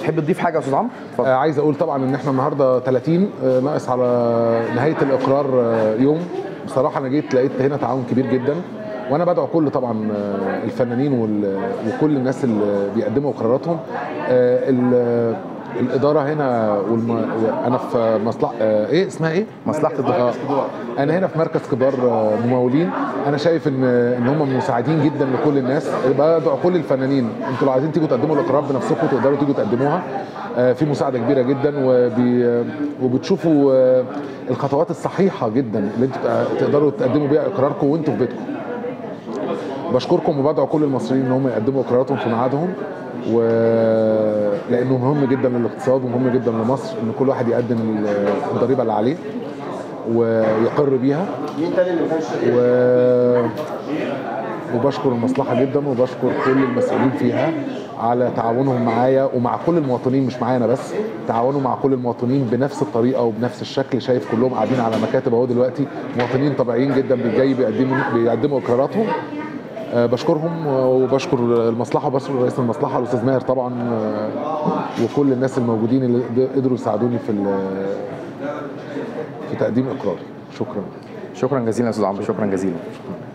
تحب تضيف حاجة يا أستاذ عمرو؟ آه، عايز أقول طبعا إن إحنا النهارده 30 آه، ناقص على نهاية الإقرار آه، يوم. بصراحة أنا جيت لقيت هنا تعاون كبير جدا وأنا بدعو كل طبعا آه، الفنانين وكل الناس اللي بيقدموا اقراراتهم آه، الإدارة هنا والم... أنا في مصلحه آه، إيه؟ اسمها إيه؟ مصلحة الضغط آه، أنا هنا في مركز كبار آه، ممولين. أنا شايف ان إن هم مساعدين جدا لكل الناس. بدعو كل الفنانين أنتوا لو عايزين تيجوا تقدموا الاقرارات بنفسكم تقدروا تيجوا تقدموها. في مساعدة كبيرة جدا وبي وبتشوفوا الخطوات الصحيحة جدا اللي أنتوا تق- تقدروا تقدموا بيها إقراركم وأنتوا في بيتكم. بشكركم وبدعو كل المصريين إن هم يقدموا إقراراتهم في ميعادهم و لأنه مهم جدا للاقتصاد ومهم جدا لمصر إن كل واحد يقدم ال- الضريبة اللي عليه ويقر بيها. و... وبشكر المصلحة جدا وبشكر كل المسؤولين فيها على تعاونهم معايا ومع كل المواطنين مش معايا أنا بس تعاونوا مع كل المواطنين بنفس الطريقة وبنفس الشكل. شايف كلهم قاعدين على مكاتب أهو دلوقتي مواطنين طبيعيين جدا جاي بيقدموا بيقدموا إقراراتهم. آه، بشكرهم وبشكر المصلحة وبشكر رئيس المصلحة الأستاذ ماهر طبعا آه، وكل الناس الموجودين اللي قدروا يساعدوني في في تقديم إقراري. شكرا. شكرا جزيلا يا أستاذ عمرو شكرا جزيلا.